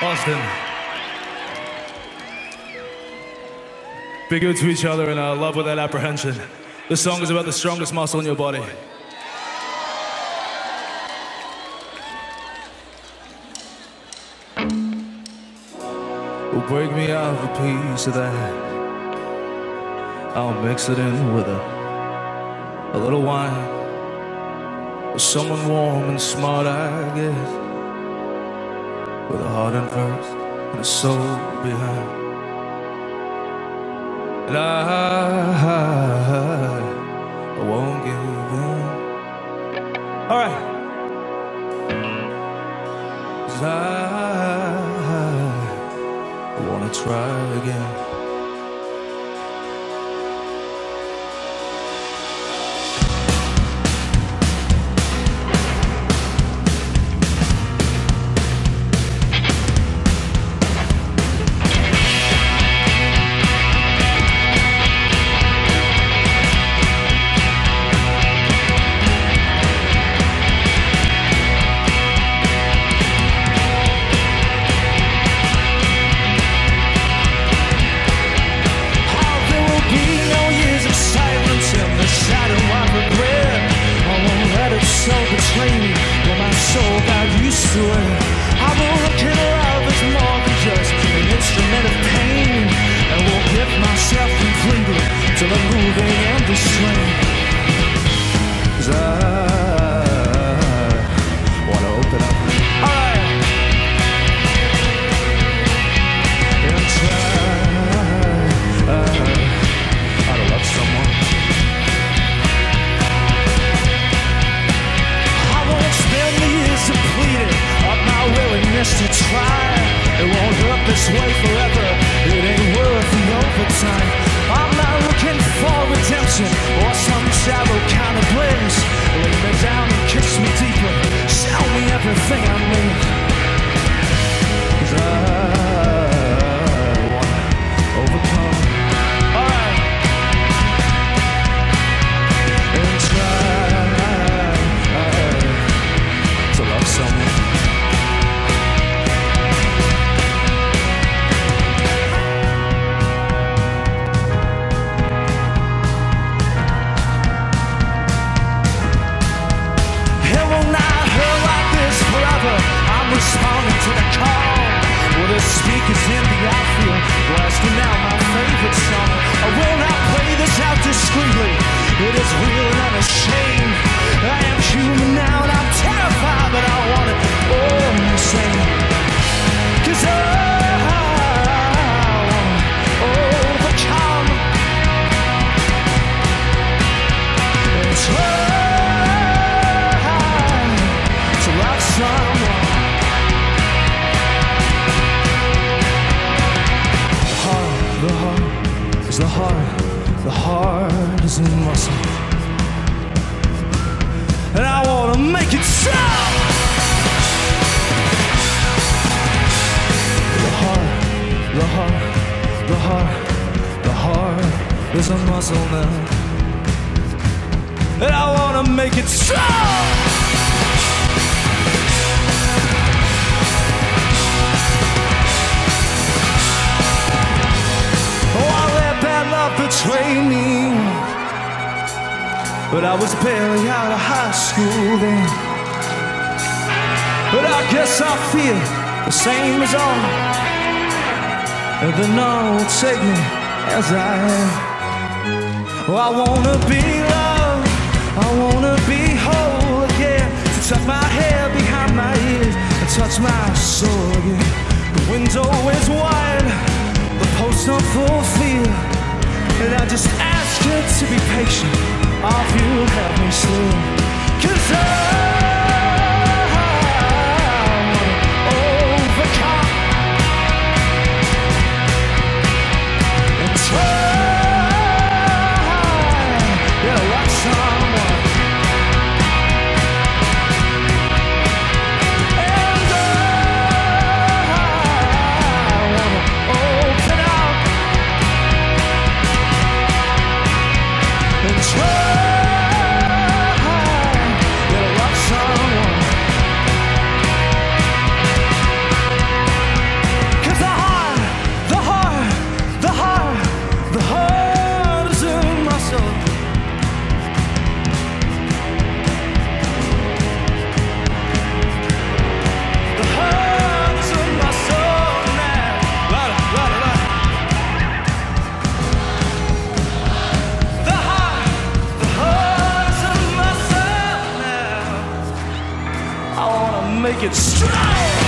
Austin. Be good to each other and uh, love without apprehension. This song is about the strongest muscle in your body. Will break me off a piece of that. I'll mix it in with a, a little wine. With someone warm and smart, I guess. With a heart in first and a soul behind. And I, I won't give in. All right. I, I wanna try again. So betray me when my soul got used to it. I will down and kiss me deeper. Show me everything I need. Speakers in the outfield, blasting out my favorite song. I will not play this out discreetly. It is real and unashamed. I am human now and I'm terrified, but I want it all the same. Cause I overcome and try to love someone. The heart, the heart is the muscle. And I wanna make it so. The heart, the heart, the heart, the heart is a muscle now. And I wanna make it so. But I was barely out of high school then. But I guess I feel the same as all. And the none will take me as I am. Oh, I wanna be loved. I wanna be whole again. To tuck my hair behind my ears and touch my soul again. The window is wide, the post field. And I just ask you to be patient. Or if you help me slow. Cause I make it strong.